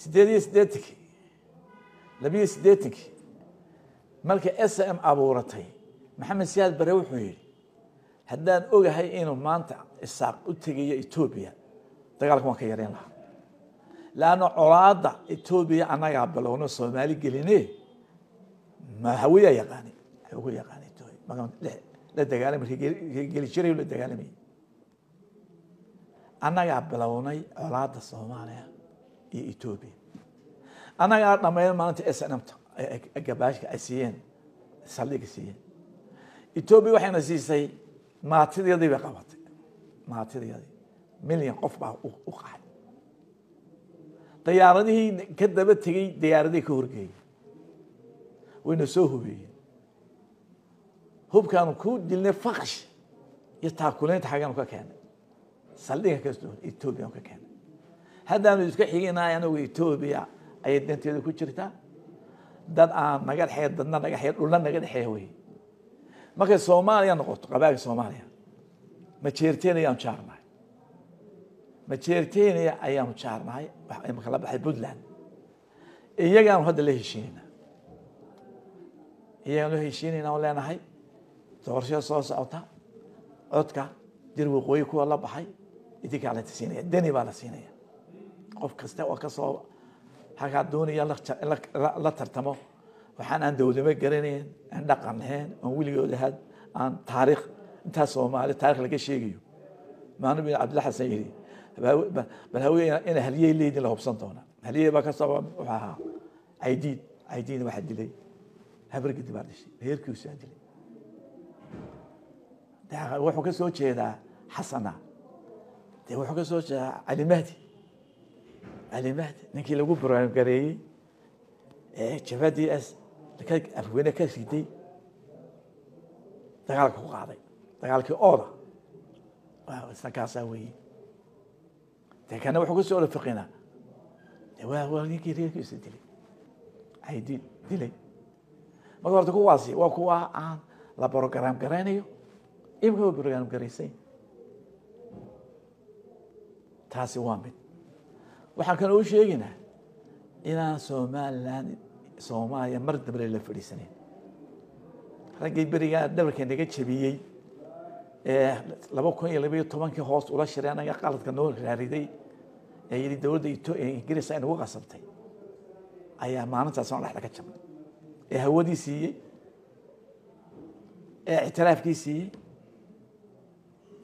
sideed iyo siddeetankii labiyo siddeetankii markii s m abuuratay maxamed siyaad bare wuxuu yidhi haddaan ogahay inuu maanta isaaq u tegayo etoobiya dagaalka waan ka yareyn lahaa. Laanna colaadda etoobiya annagaa bilowno soomaali geline hawiyaa yaqaani etoobiya markaan la dagaalamay geli jiray la dagaalamayay annagaa bilownay colaadda soomaaliya iyo etoobiya annagaa dhammayn maalinta s n mta gabaashka ay siiyeen saldhiga siiyeen etoobiya waxayna siisay maatidyadii bay qabatay maatidyadii milyan qof baa u qaxay dayaaradihii ka daba tegey dayaaradihii ka. Horgeeyey wayna soo hubeeyeen hubkaanu ku dilnay faqash iyo taakuleynta xaggaanu ka keenay saldhiga kastoo etoobiyaanu ka keenay haddaanu iska xiginahay anagu etoobiya ayay danteeda ku jirtaa? Dad aan naga dhexeeya dadna naga dhexeeya dhulna naga dhexeeya wey markay soomaaliya noqoto qabaaga soomaaliya majeerteen ayaanu jaarnahay. Majeertenia ayaanu jaarnahay marka la baxay puntland. Iyagaanu hadda la heshiinayna iyagaan la heshiinayna on leenahay doorashada soo socota codka dir waqooyi kuwa la baxay idinkaa la siinaya deni baa la siinaya qof kasta oo ka soo halkaa doonaya la tartamo. Waxaan aan dowlamo garanayn aan dhaqan lahayn aan weligood ahaad aan taariikh intaas soomaali taarikh laga sheegayo. Maanu bin cabdilla xasan yidhi bal haween ina haliyey leydin la hubsan doona. Haliyey baa ka soo wuxuu ahaa caydiid. Caydiidna waxaa dilay. Habargidi baa dhashay reerkiisaa dilay. Wuxuu ka jeedaa xasana. De wuxuu ka jeedaa cali mahdi cali mahdi ninkii lagu bargareeyey jabadii s afweyne ka riday dagaalka ku qaaday. Dagaalkii ooda isna kaasaa weeye. De kana wuxuu ka soo rafiqina de waa ninkii reerkiisa dilay. Caydiid dilay. Marka horta kuwaasi waa kuwa aan la brogram garaynayo imika waa garaysan taasi waa mid waxaan kana u sheegaynaa inaan somalilan soomaaliya mar dambe la fadhiisanayn raggii berigaa dhabarka naga jabiyey ee laba kun iyo labaiyo tobankii hoos ula shiray anaga qaladka noo raariday ee yidhi dowladda ingiriis ay nagu qasabtay ayaa maalintaas aan dhexda ka jabnay. Ee hawadii siiyey ee ictiraafkii siiyey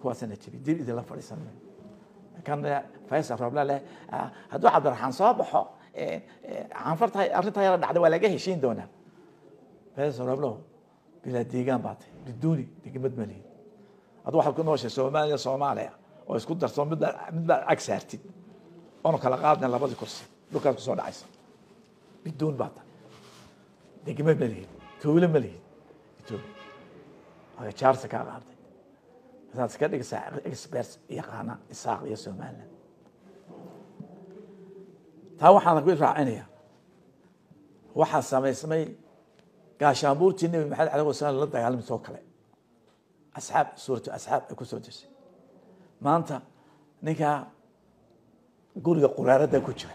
kuwaasana jabiyey dib idinla fadhiisan kan faysal roobla leh hadduu cabdiraxmaan soo baxo canfarta arrintaa yala dhacda waa laga heshiin doonaa faysal rooblow bilaa deegaan baa tahay biduuni degmad ma lihin hadduu waxaad ku nooshay soomaaliya soomaaliya oo isku darso mid baad ag saartid oonu kala qaadna labadii kursi dhulkaad ku soo dhacaysa biduun baa tahay degmad ma lihin tuulo ma lihin etoobiya aga jaarsa kaa qaaday masaad iska dhigaysaa experts yaqaana isaaq iyo somaliland taa waxaan ku raacinaya waxaa samaysmay gaashaanbuurtii nebi maxamed alayh wasalam la dagaalamay soo kale asxaab suuratu asxaab ay ku soo deshay maanta ninkaa guriga quraaradda ku jira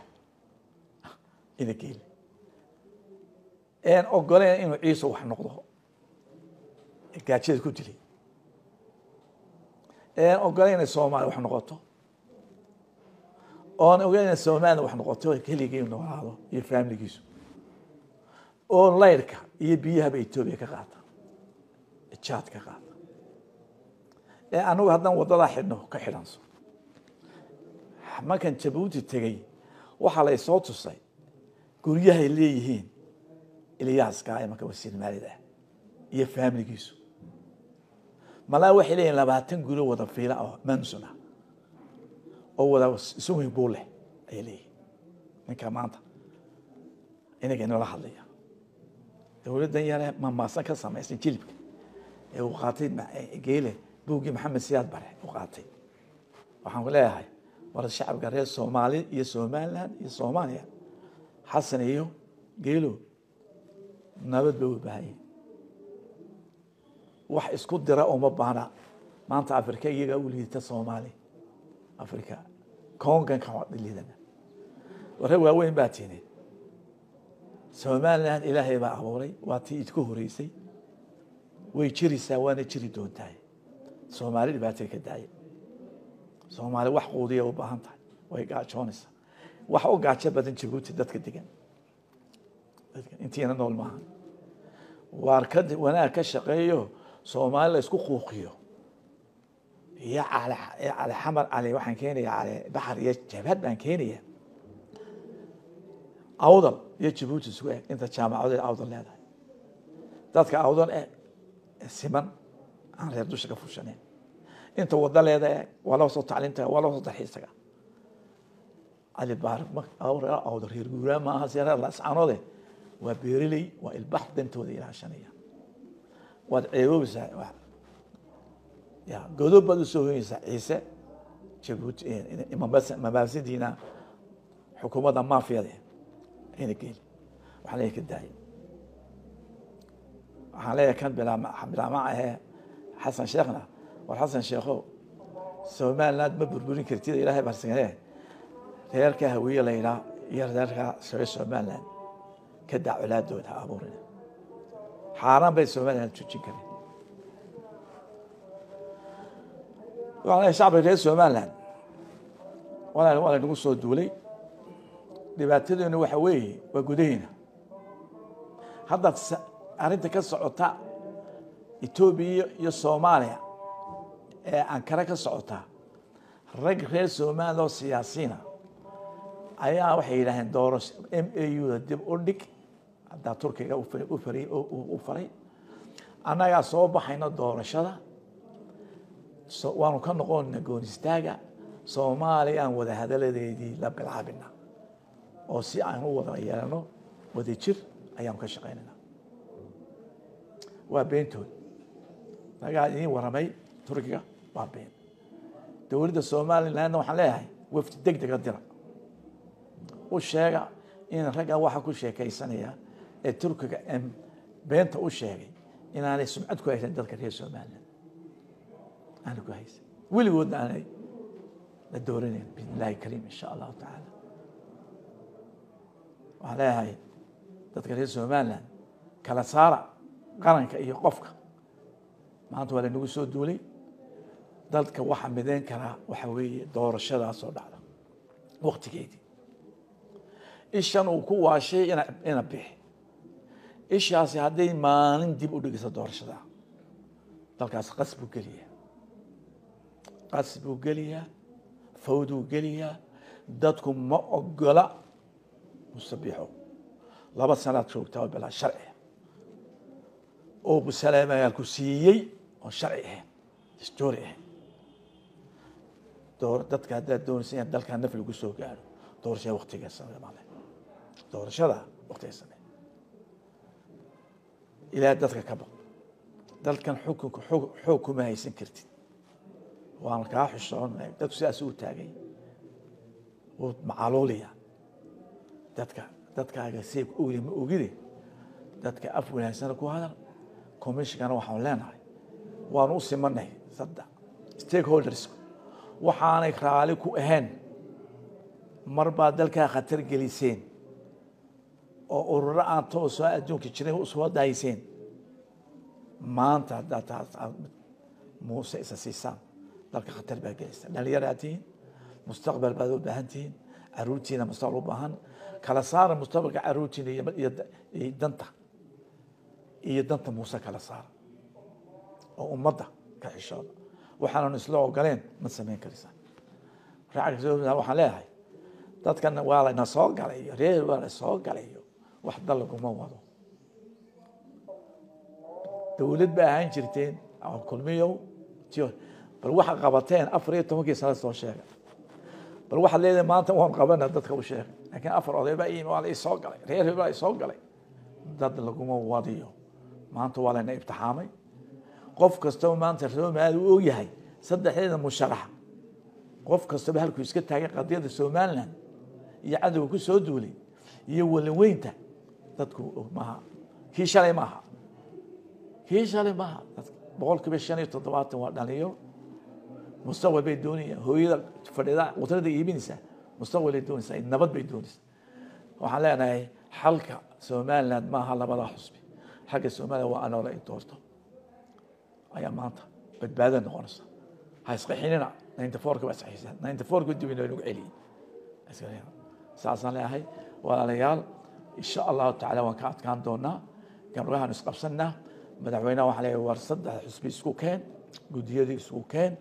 ina geeli een ogoleen inuu ciise wax noqdo gaajada ku dilay een ogoleen inay soomaaliya wax noqoto. Oon ogoleen inay wax noqoto keligii noolaado iyo faamiligiisu. Oo layrka iyo biyahaba etoobiya ka qaata. Jaad ka qaata. Ee anagu haddaan waddadaa xidhno ka xidhanso. Markan jabuuti tegey waxaa la isoo tusay guryahay leeyihiin ilyaaska imanka wasiir maalid ah iyo faamiligiisu malaa waxay leeyihiin labaatan guri wada fiila oo mansuna oo wada swimming pool leh ayay leeyihiin ninka maanta inaga inoola hadlaya. Dowladdan yare mamaasan ka samaysan jilibka ee uu qaatay geele buuggii maxamed siyaad bare u qaatay. Waxaan ku leeyahay war shacabka reer soomaali iyo somaliland iyo soomaaliya xasan iyo geelo nabad bay u baahan yihiin wax isku dira uma baana maanta africa iyagaa u liidata soomaali. Africa konganka waa liidana warre waaweyn baa tiini. Somaliland ilaahay baa abuuray. Waa tii idku horeysay. Way jiraysaa waana jiri doontaa soomaali dhibaatay ka daaya soomaali wax quudiya u baahan tahay. Way gaajoonaysaa wax u gaajo badan jabuuti dadka degan. Intiina nool maaha. Waar ka wanaag ka shaqeeyo soomaali la isku quuqiyo. Iyo cali xamar cali waxaan keenaya cali baxar iyo jabhad baan keenaya awdal iyo jabuuti isugu eg inta jaamacadood awdal leedahay. Dadka awdal e siman aan reer dusha ka fushaneen inta wada leeda eg waa loo soo tacliintaga waa loo soo dalxiisaga cali baar awdal reer guuraa maaha seera lascanoode waa beereley waa ilbax dantooda waad ceeboobaysaa ya godob baad u soo hoynaysaa ciise jabuuti mabaasidiina xukuumadda maafiyada ayna geeli waxaan leeyahay ka daaya waxaan leeyahay kan bilaamac ahee xasan sheekhna war xasan sheekho somaliland ma burburin kartid ilaahay barsigane reerka hawiye la iyo reerka reer somaliland ka daa colaadooda abuurina xaaraan bay somaliland joojin waxaan leeyahay shacbiga reer somaliland waa waa laynagu soo duulay dhibaatadeenu waxa weeye waa gudaheena haddaad arrinta ka socota etoobiya iyo soomaaliya ee ankara ka socota rag reer somaliland oo siyaasiina ayaa waxay yidhaaheen doorasho m a u-da dib u haddaa turkiga u faray. Annagaa soo baxayna doorashada. Waanu ka noqonayna goonistaaga soomaaliya aan wada hadaladeedii la bilaabina oo si aan u wada yeelano wada jir ayaanu ka shaqaynayna waa beentood nagaa idiin waramay turkiga waa been. Dowladda somalilandna waxaan leeyahay wafdi deg dega dira. U sheega in ragga waxa ku sheekaysanaya ee turkiga beenta u sheegay inaanay sumcad ku haysan dadka reer somaliland aanay ku haysan. Weligoodna aanay la dooranayn biidn illahi kariim insha allahu tacaala. Waxaan leeyahay dadka reer somaliland kala saara qaranka iyo qofka. Maanta waa laynagu soo duulay. Dadka waxa mideyn karaa waxa weeye doorashadaasoo dhacda waktigeedii ishan uu ku waashay ina bixi ishaasi hadday maalin dib u dhigayso doorashada. Dalkaas qas buu geliyaa. Qas buu geliyaa. Fawduu geliyaa. Dadku ma ogola musabixo laba sanaad joogtaa oo bilaa sharci. Oo busaleemagaalku siiyey oo sharci ahayn. Histori ahayn. Door dadka haddaad doonaysa in dalkaa naf lagu soo gaaro doorashada waktiga samee male doorashada waktiga samee ilaa dadka ka baq dalkan xukunka xoog kuma haysan kartid. Waana kaa xushoonay. Dadku sidaas u taagay. Wuu macaluulaya dadka dadkaaga seeb ogli ma ogide dadka af wanaagsana ku hadal? Commissionkana waxaan leenahay. Waanu u simanay saddex stakeholders waxaanay raali ku ahayn. Mar baad dalkaa khatar geliseen oo ururo aan toosoo adduunka jiray u soo daayiseen maanta haddaad taas muuse isa siisaan dalka khatar baa gelaysa dhalinyaraa tihiin mustaqbal baad u baahan caruurtiina mustaqbal u baahan. Kala saara mustaqbalka caruurtiina iyo danta iyo danta muuse kala saara. Oo ummadda ka xishooda waxaanan isla ogoleen ma samayn karaysaa waxaan leeyahay dadkan waa layna soo galay reer waa la soo galay wax dal laguma wado. Dowlad ba ahaan jirteen kulmiyow tio bal waxa qabateen afar iyo tobankii sana soo sheega bal waxaad leedahay maanta waan qabana dadka u sheegay. Laakiin afar oday baa imi waa la isoo galay reer baa isoo galay. Dad laguma wadiyo. Maanta waa layna ibtixaamay. Qof kastaba maanta somaliland uu ogyahay saddexdeeda musharaxa qof kastaba halkuu iska taagay qadiyadda somaliland iyo cadowga ku soo duulay iyo walaweynta dadku maaha kii shalay maaha kii shalay maaha boqol kiiba shan iyo toddobaatan waa dhalinyaro mustaqbal bay doonayaan. Hooyada fadhida qudrada iibinaysa. Mustaqbalay doonaysaa. Nabad bay doonaysaa. Waxaan leenahay xalka somaliland maaha labadaa xusbi. Xagga somaliland waa anoola i doorto ayaa maanta badbaada noqonaysa. Ha isqaxinina ninety fourka waa isqaxisaan ninety fourka dib inoo nagu celiyey saasaan leeyahay walaalayaal insha allahu tacaala waan ka adkaan doonaa gabdhahaan isqabsanaa madaxweynaha waxaa leeyahay war saddex xusbi isku keen guddiyadii isku keen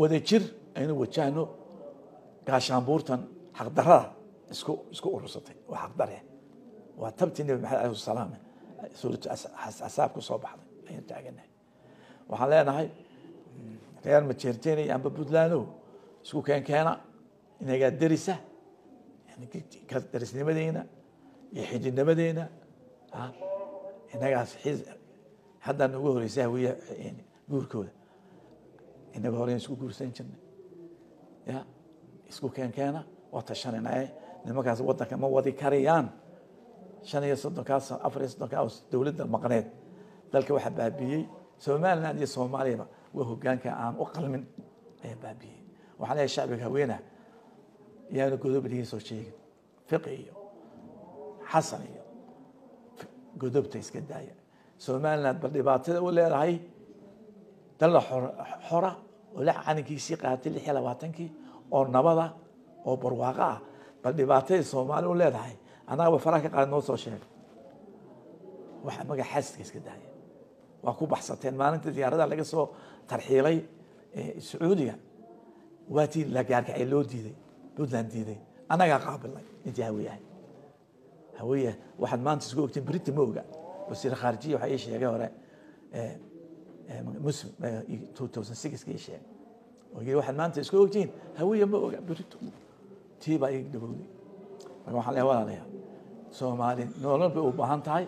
wada jir aynu wajahno gaashaanbuurtan xaqdarada isku isku urursatay waa xaqdare waa tabtii nebi maxamed alayhi salaam suuratu asaab ku soo baxday ayaan taaganahay waxaan leenahay reer majeerteen iyo amba puntlandow isku keen keena inagaa derisa darisnimadeena iyo xididnimadeena inagaas haddaan ugu horeysa hawiya guurkooda. Inaga horeyn isku guursan jirnay ya isku keen keena waa tashanayna nimankaas wadanka ma wadi karayaan. Shan iyo soddonkaas afar iyo soddonkaas dowladda maqneed. Dalka waxaa baabiyey somaliland iyo soomaaliyaba waa hogaanka aan u qalmin ayaa baabiyey. Waxaa leeyahay shacbiga haweenah yaanu godob idiin soo sheegin fiqi iyo xasan iyo godobta iska daaya somaliland bal dhibaatada u leedahay dalla xora oo la calankiisii qaatay lix iyo labaatankii oo nabada oo barwaaqo ah bal dhibaatadii soomaali u leedahay annagaba faraha ka qaad noo soo sheegay waxa magac xaasidka iska daaya waa ku baxsateen maalinta diyaaradaha laga soo tarxiilay sacuudiga waatii la gaarkacay loo diiday puntland diiday annagaa qaabilnay intii haweyahay haweya waxaad maanta isku ogtiin brita ma oga wasiir khaarijiya waxaa ii sheegay hore muslim two thousand sixka ii sheegay. Oo yiri waxaad maanta isku ogtiin haweya ma oga brito tii baa ii dhawowday. Marka waxaan leeyahay. Walaalayaal soomaali nolol bay u baahan tahay.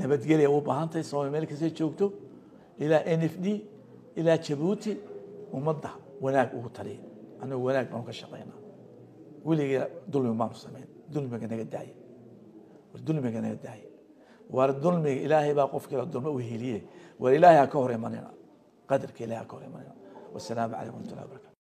Nabadgelya u baahan tahay soomaali meel kasta joogto. Ilaa n f d ilaa jabuuti ummadda wanaag ugu taliya. Annagu wanaag baanu ka shaqaynaa weligeeda dulmi maanu samayn dulmiga naga daaya war dulmiga naga daaya war dulmiga ilaahay baa qofkiila dulmo u heliye war ilaahay ha ka hor imanina qadarka ilahay ha ka hor imanina wasalaamu calaykum waraxmatullahi wabarakatu